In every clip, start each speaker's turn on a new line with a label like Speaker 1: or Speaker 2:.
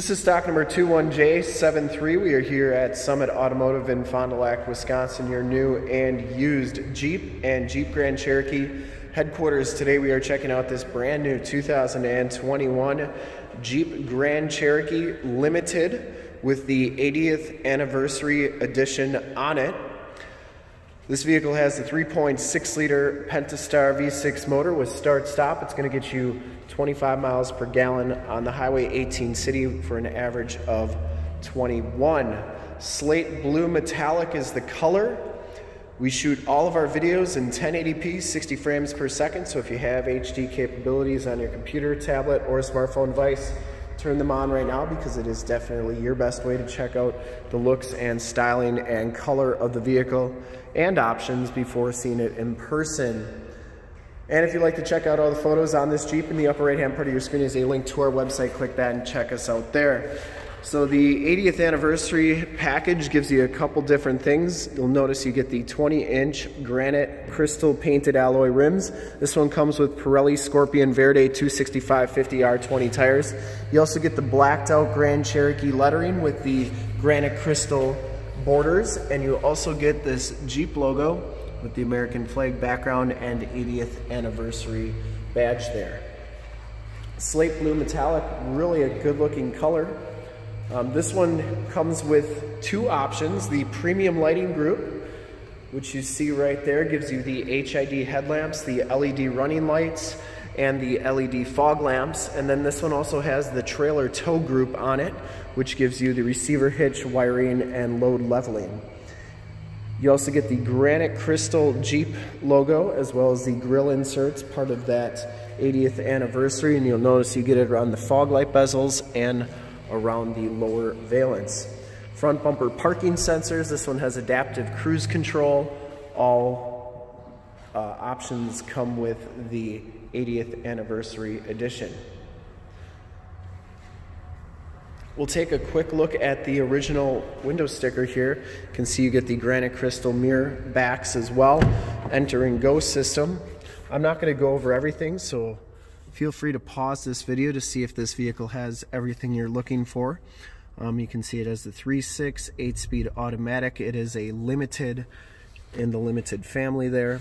Speaker 1: This is stock number 21J73. We are here at Summit Automotive in Fond du Lac, Wisconsin, your new and used Jeep and Jeep Grand Cherokee headquarters. Today we are checking out this brand new 2021 Jeep Grand Cherokee Limited with the 80th anniversary edition on it. This vehicle has the 3.6 liter Pentastar V6 motor with start stop. It's going to get you 25 miles per gallon on the Highway 18 city for an average of 21. Slate blue metallic is the color. We shoot all of our videos in 1080p, 60 frames per second. So if you have HD capabilities on your computer, tablet, or smartphone device, turn them on right now because it is definitely your best way to check out the looks and styling and color of the vehicle and options before seeing it in person. And if you'd like to check out all the photos on this Jeep, in the upper right hand part of your screen is a link to our website. Click that and check us out there. So the 80th anniversary package gives you a couple different things. You'll notice you get the 20 inch granite crystal painted alloy rims. This one comes with Pirelli Scorpion Verde 265 50 R20 tires. You also get the blacked out Grand Cherokee lettering with the granite crystal borders. And you also get this Jeep logo with the American flag background and 80th anniversary badge there. Slate blue metallic, really a good looking color. Um, this one comes with two options. The premium lighting group, which you see right there, gives you the HID headlamps, the LED running lights, and the LED fog lamps. And then this one also has the trailer tow group on it, which gives you the receiver hitch, wiring, and load leveling. You also get the granite crystal Jeep logo as well as the grill inserts, part of that 80th anniversary. And you'll notice you get it around the fog light bezels and around the lower valence. Front bumper parking sensors. This one has adaptive cruise control. All uh, options come with the 80th anniversary edition. We'll take a quick look at the original window sticker here. You can see you get the granite crystal mirror backs as well. Enter and go system. I'm not going to go over everything, so feel free to pause this video to see if this vehicle has everything you're looking for. Um, you can see it has the 3.6 8-speed automatic. It is a limited in the limited family there.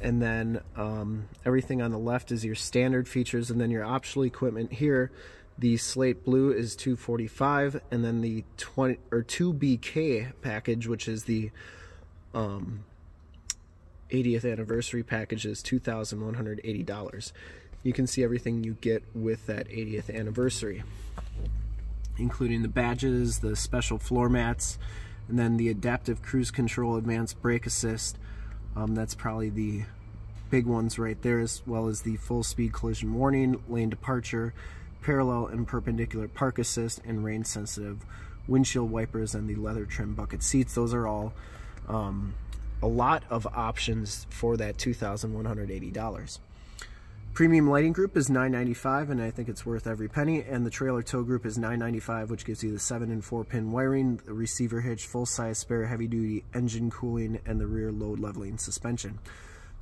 Speaker 1: And then um, everything on the left is your standard features and then your optional equipment here. The slate blue is 245 and then the 20 or 2BK package, which is the um, 80th anniversary package is $2,180 you can see everything you get with that 80th anniversary, including the badges, the special floor mats, and then the adaptive cruise control advanced brake assist. Um, that's probably the big ones right there, as well as the full speed collision warning, lane departure, parallel and perpendicular park assist, and rain sensitive windshield wipers and the leather trim bucket seats. Those are all um, a lot of options for that $2,180. Premium lighting group is $9.95 and I think it's worth every penny. And the trailer tow group is $9.95 which gives you the 7 and 4 pin wiring, the receiver hitch, full size spare heavy duty engine cooling, and the rear load leveling suspension.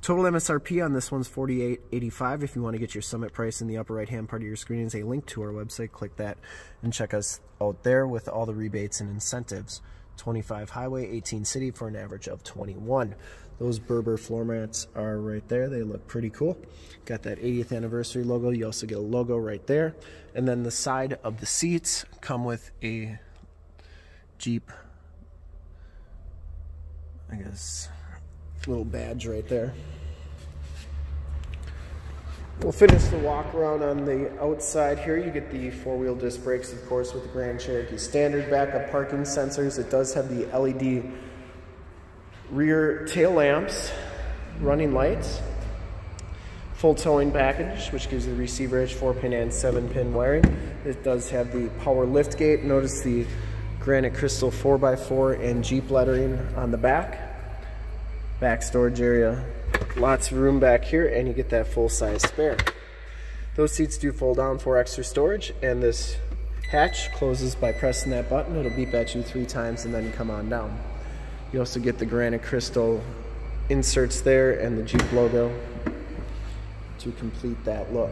Speaker 1: Total MSRP on this one's $48.85. If you want to get your summit price in the upper right hand part of your screen is a link to our website. Click that and check us out there with all the rebates and incentives. 25 highway, 18 city for an average of 21. Those Berber floor mats are right there. They look pretty cool. Got that 80th anniversary logo. You also get a logo right there. And then the side of the seats come with a Jeep, I guess, little badge right there. We'll finish the walk around on the outside here. You get the four-wheel disc brakes, of course, with the Grand Cherokee standard backup parking sensors. It does have the LED rear tail lamps, running lights, full towing package, which gives the receiver edge, 4-pin and 7-pin wiring. It does have the power lift gate. Notice the granite crystal 4x4 and Jeep lettering on the back. Back storage area, lots of room back here, and you get that full-size spare. Those seats do fold down for extra storage, and this hatch closes by pressing that button. It'll beep at you three times and then come on down. You also get the granite crystal inserts there and the Jeep logo to complete that look.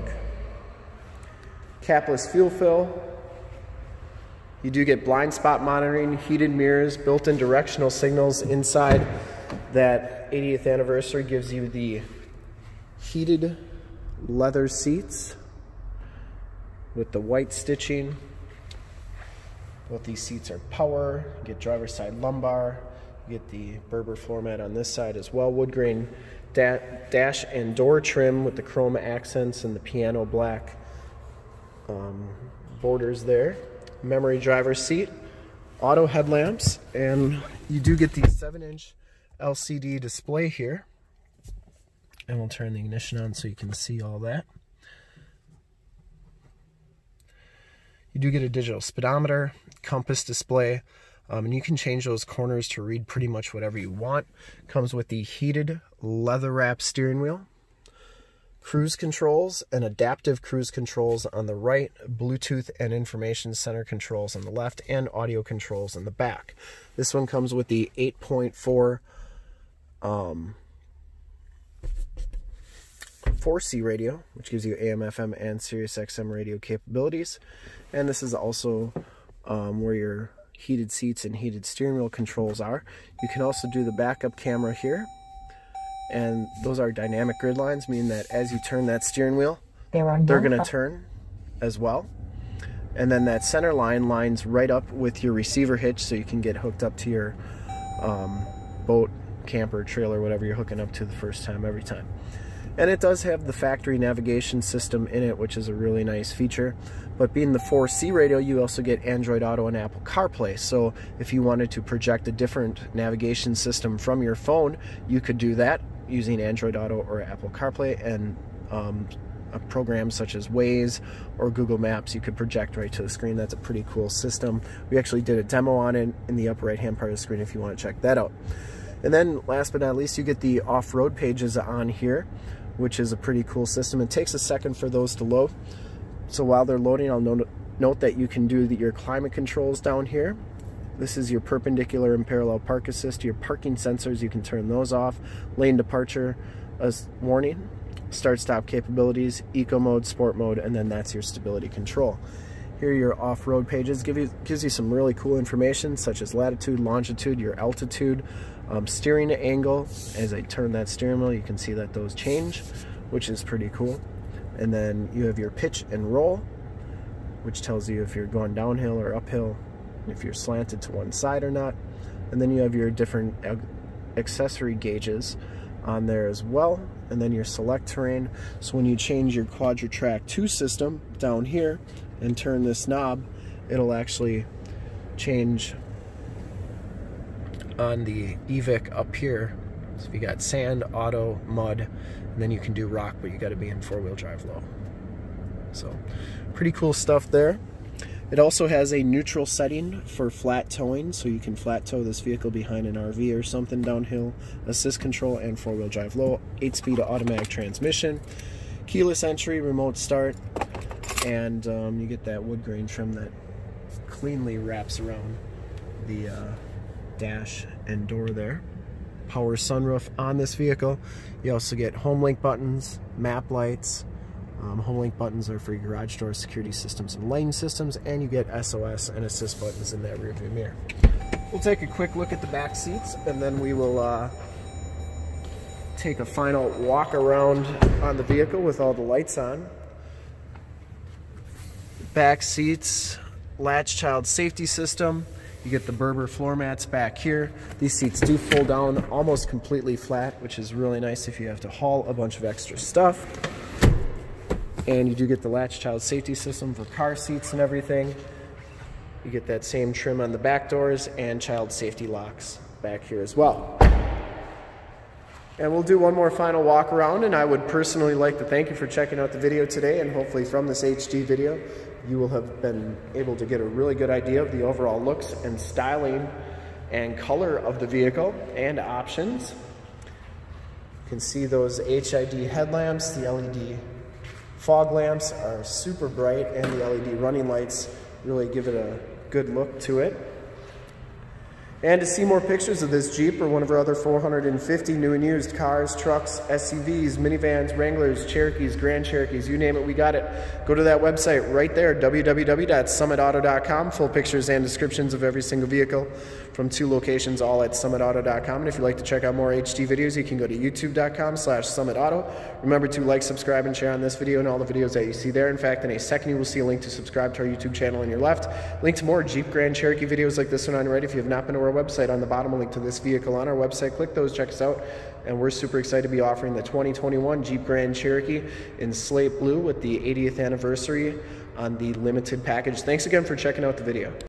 Speaker 1: Capless fuel fill, You do get blind spot monitoring, heated mirrors, built-in directional signals inside. That 80th anniversary gives you the heated leather seats with the white stitching. Both these seats are power. You get driver's side lumbar. You get the Berber floor mat on this side as well. Wood grain da dash and door trim with the chrome accents and the piano black um, borders there memory driver seat, auto headlamps, and you do get the 7-inch LCD display here. And we'll turn the ignition on so you can see all that. You do get a digital speedometer, compass display, um, and you can change those corners to read pretty much whatever you want. Comes with the heated leather wrap steering wheel cruise controls and adaptive cruise controls on the right, Bluetooth and information center controls on the left, and audio controls in the back. This one comes with the 8.4 um, 4C radio, which gives you AM, FM, and Sirius XM radio capabilities. And this is also um, where your heated seats and heated steering wheel controls are. You can also do the backup camera here and those are dynamic grid lines, meaning that as you turn that steering wheel, they're going to turn as well. And then that center line lines right up with your receiver hitch so you can get hooked up to your um, boat, camper, trailer, whatever you're hooking up to the first time, every time. And it does have the factory navigation system in it, which is a really nice feature. But being the 4C radio, you also get Android Auto and Apple CarPlay. So if you wanted to project a different navigation system from your phone, you could do that using Android Auto or Apple CarPlay and um, programs such as Waze or Google Maps you could project right to the screen. That's a pretty cool system. We actually did a demo on it in the upper right hand part of the screen if you want to check that out. And then last but not least you get the off-road pages on here which is a pretty cool system. It takes a second for those to load. So while they're loading I'll note, note that you can do the, your climate controls down here this is your perpendicular and parallel park assist, your parking sensors, you can turn those off, lane departure as warning, start stop capabilities, eco mode, sport mode, and then that's your stability control. Here are your off-road pages give you, gives you some really cool information such as latitude, longitude, your altitude, um, steering angle. As I turn that steering wheel, you can see that those change, which is pretty cool. And then you have your pitch and roll, which tells you if you're going downhill or uphill, if you're slanted to one side or not. And then you have your different accessory gauges on there as well. And then your Selec-Terrain. So when you change your Quadra-Trac 2 system down here and turn this knob, it'll actually change on the EVIC up here. So if you got sand, auto, mud, and then you can do rock, but you got to be in four-wheel drive low. So pretty cool stuff there. It also has a neutral setting for flat towing, so you can flat tow this vehicle behind an RV or something downhill, assist control, and four-wheel drive low, 8-speed automatic transmission, keyless entry, remote start, and um, you get that wood grain trim that cleanly wraps around the uh, dash and door there. Power sunroof on this vehicle. You also get HomeLink buttons, map lights, um, HomeLink buttons are for your garage door security systems and lane systems, and you get SOS and assist buttons in that rearview mirror. We'll take a quick look at the back seats, and then we will uh, take a final walk around on the vehicle with all the lights on. Back seats, latch child safety system. You get the Berber floor mats back here. These seats do fold down almost completely flat, which is really nice if you have to haul a bunch of extra stuff. And you do get the latch child safety system for car seats and everything. You get that same trim on the back doors and child safety locks back here as well. And we'll do one more final walk around and I would personally like to thank you for checking out the video today and hopefully from this HD video you will have been able to get a really good idea of the overall looks and styling and color of the vehicle and options. You can see those HID headlamps, the LED Fog lamps are super bright and the LED running lights really give it a good look to it. And to see more pictures of this Jeep or one of our other 450 new and used cars, trucks, SUVs, minivans, Wranglers, Cherokees, Grand Cherokees, you name it, we got it. Go to that website right there, www.summitauto.com. Full pictures and descriptions of every single vehicle from two locations, all at summitauto.com. And if you'd like to check out more HD videos, you can go to youtube.com slash summitauto. Remember to like, subscribe, and share on this video and all the videos that you see there. In fact, in a second, you will see a link to subscribe to our YouTube channel on your left. Link to more Jeep Grand Cherokee videos like this one on your right if you have not been to our website. On the bottom, link to this vehicle on our website. Click those, check us out. And we're super excited to be offering the 2021 Jeep Grand Cherokee in slate blue with the 80th anniversary on the limited package. Thanks again for checking out the video.